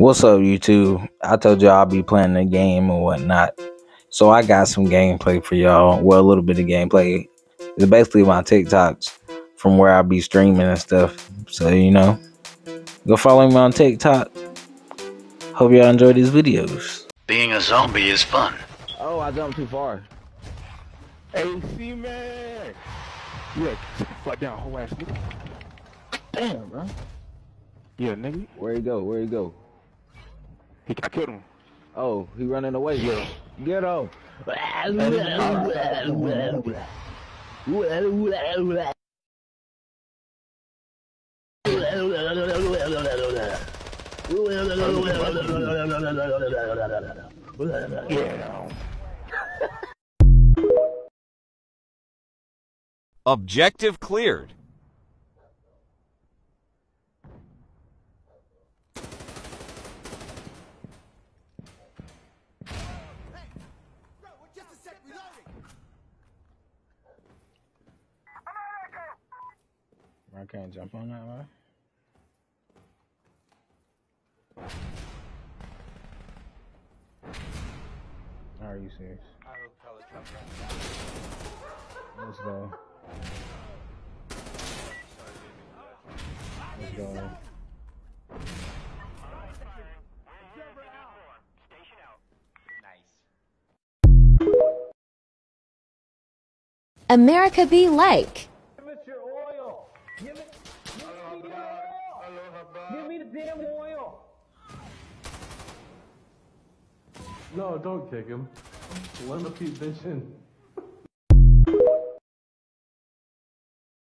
What's up, YouTube? I told y'all I'll be playing the game and whatnot. So I got some gameplay for y'all. Well, a little bit of gameplay. It's basically my TikToks from where I be streaming and stuff. So, you know, go follow me on TikTok. Hope y'all enjoy these videos. Being a zombie is fun. Oh, I jumped too far. AC man. Yeah, fuck down, whole ass nigga. Damn, bro. Yeah, nigga. Where you go? Where you go? He, I killed him. Oh, he running away. Yeah. Get him. Yeah. Objective cleared. I can't jump on that, man. Are you serious? Let's go. Let's go. America be like. No, don't kick him. Let him keep bitching.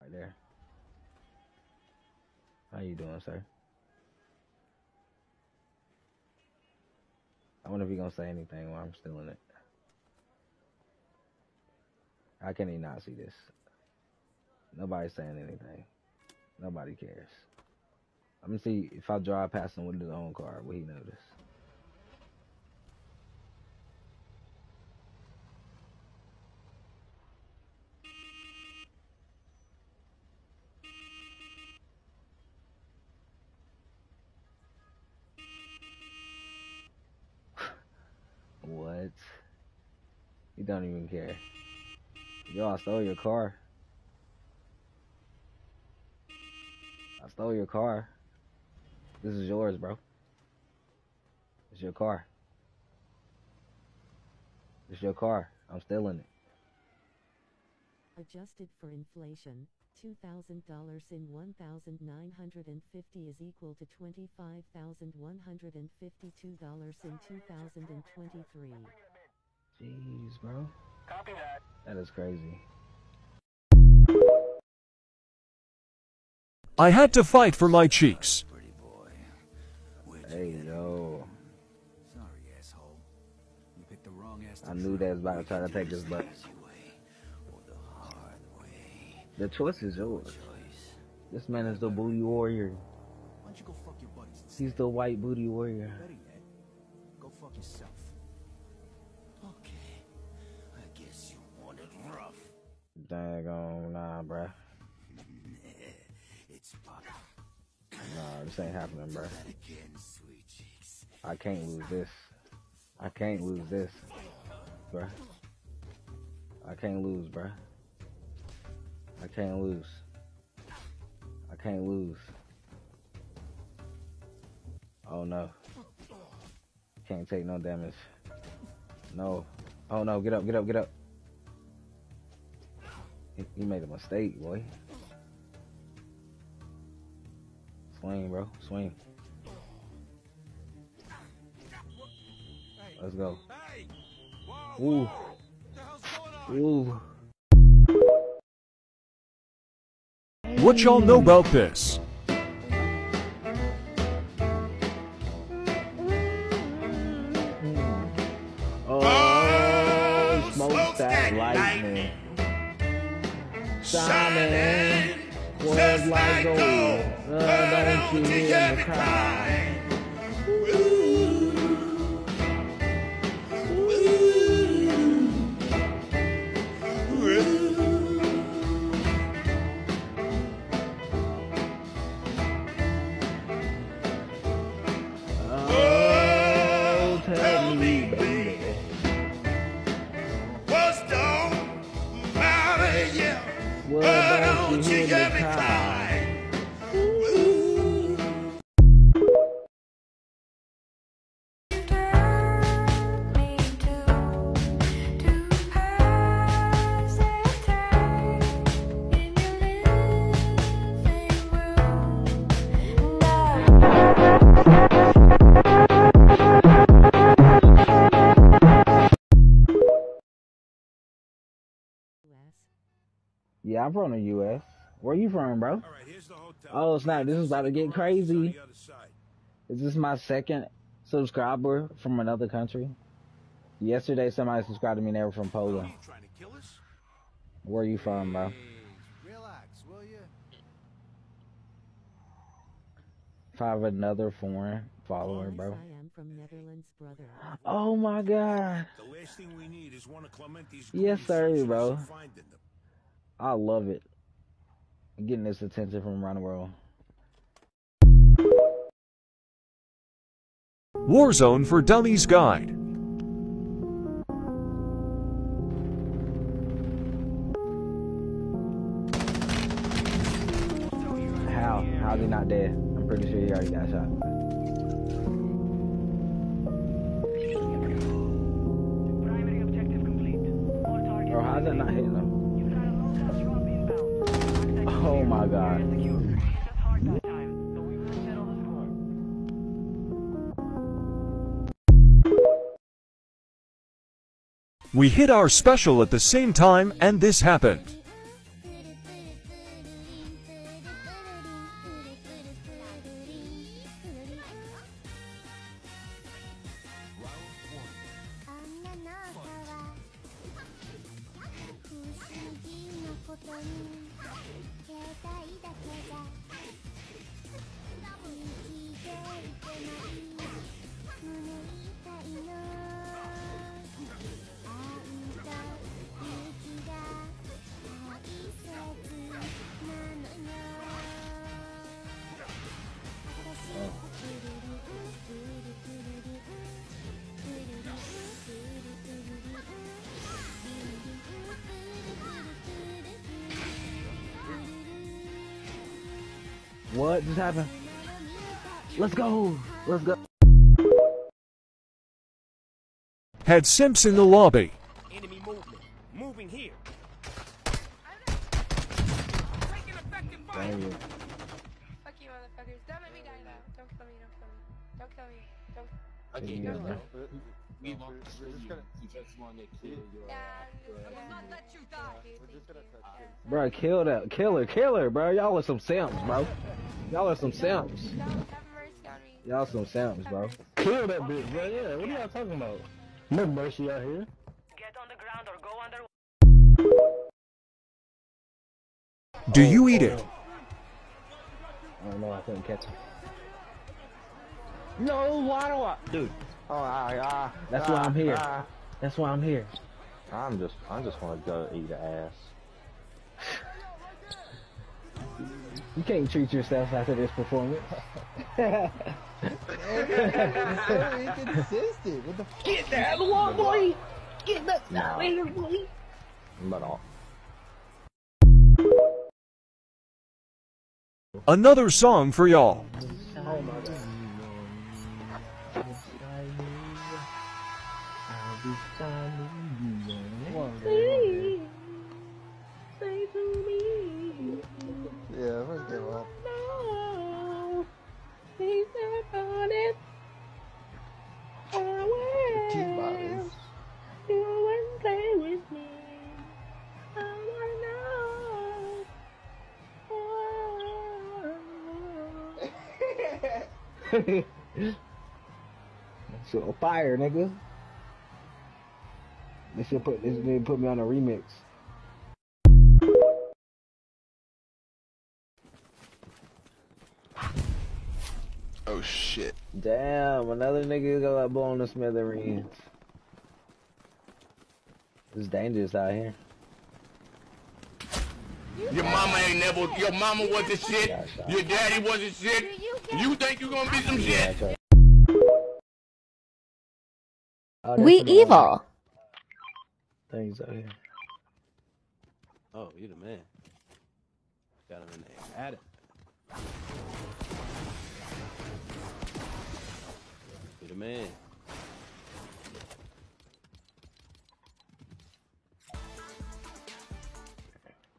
Right there. How you doing, sir? I wonder if you're gonna say anything while I'm still in it. How can he not see this? Nobody's saying anything. Nobody cares. I'm gonna see if I drive past him with his own car, will he notice? What? He don't even care. Yo, I stole your car. I stole your car. This is yours, bro. It's your car. It's your car. I'm stealing it. Adjusted for inflation, $2,000 in 1,950 is equal to $25,152 in 2023. Jeez, bro. Copy that. That is crazy. I had to fight for my cheeks. Hey, yo. Sorry, asshole. You picked the wrong ass I knew that was about to try to take this butt. way or the hard way. The choice is yours. This man is the booty warrior. Why don't you go fuck your buddies instead? He's the white booty warrior. Daggone, nah, bruh. It's pop. Nah, this ain't happening, bruh. I can't lose this. I can't lose this, bruh. I can't lose, bruh. I can't lose. I can't lose. Oh no. Can't take no damage. No. Oh no, get up, get up, get up. He, he made a mistake, boy. Swing, bro. Swing. Let's go. Ooh. Ooh. What y'all know about this? Oh, smoke that lightning. Shining, was like gold. Uh, don't you hear me cry? Yeah, I'm from the U.S. Where you from, bro? All right, here's the hotel. Oh snap! This is about to get crazy. the other side. Is this my second subscriber from another country? Yesterday, somebody subscribed to me. and They were from Are Poland. Oh, you trying to kill us? Where you from, bro? Hey, relax, will you? If I have another foreign follower, bro. I am from Netherlands, brother. Oh my god, The last thing we need is one of Clementi's Yes, sir, searching us bro. And finding them. I love it. Getting this attention from around the world. Warzone for Dummies Guide. How? How's he not dead? I'm pretty sure he already got shot. We hit our special at the same time, and this happened. What just happened? Let's go. Let's go. Had Simps in the lobby. Enemy movement. Moving here. Dang it. Fuck you, motherfuckers. Don't let me die now. Don't kill me, don't kill me. Don't kill me. Don't. Okay, you got that. Yeah, I'm just, yeah. Yeah. Bro, kill that. Kill her. Kill her, bro. Y'all are some simps, bro. Y'all are some simps. Don't have mercy on me. Y'all some simps, bro. Kill that bitch, bro. Yeah, what are y'all talking about? No mercy out here. Get on the ground or go under. Do you eat it? I don't know. I couldn't catch him. No, why do I? Dude, Oh, ah, ah. that's why I'm here. ah. That's why I'm here. I'm just, I just want to go eat ass. You can't treat yourself after this performance. Inconsistent. What the f- Get that one, boy. Get that Nah. later, boy. But all. Another song for y'all. Yeah, So fire, nigga. They should put this nigga put me on a remix. Oh shit. Damn, another nigga got blown the smithereens. It's dangerous out here. Your mama ain't never, your mama wasn't shit. Your daddy wasn't shit. You think you gonna be some shit? Yeah, Oh, We there's some, evil. Things out here. Oh, you the man. Got him in there. At it. Get him in.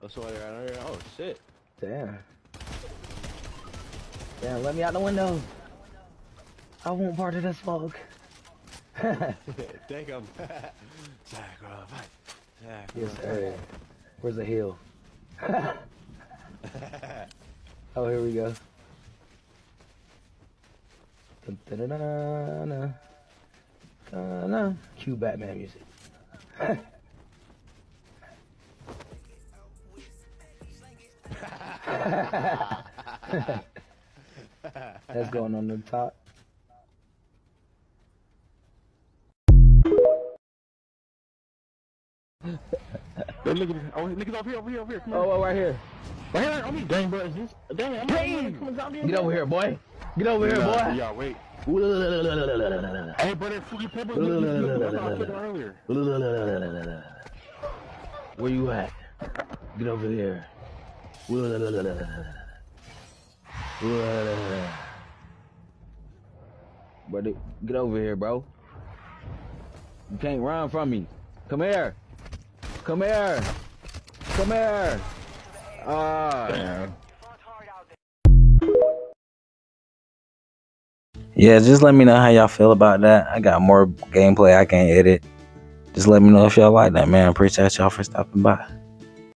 Oh, somebody right under there. Oh, shit. Damn. Damn, let me out the window. I want part of this smoke. Take him. Sacrifice. yes, sir. Where's the hill? oh, here we go. Dun-dun-dun-dun-dun. Dun-dun. Cue Batman music. That's going on the top. Hey, look at this. Oh, niggas over here, over here, over here. Come on. Oh, oh, right here. Right here. I mean, dang, bro. Is this? Dang, I'm Dang. On. Get over here, boy. Get over here, boy. Yeah, wait. Hey, brother, Fruity Pebbles. Look, look, look, look, I took it earlier. Where you at? Get over here. Brother, get over here, bro. You can't run from me. Come here. Come here. Come here. Ah. Yeah, just let me know how y'all feel about that. I got more gameplay I can't edit. Just let me know if y'all like that, man. Appreciate y'all for stopping by.